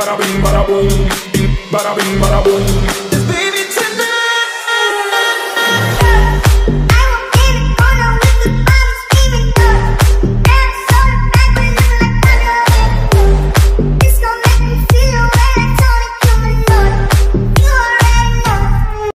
bada bing, bada boom. Bada bing, bada boom.